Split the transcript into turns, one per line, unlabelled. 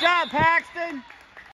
job, Paxton.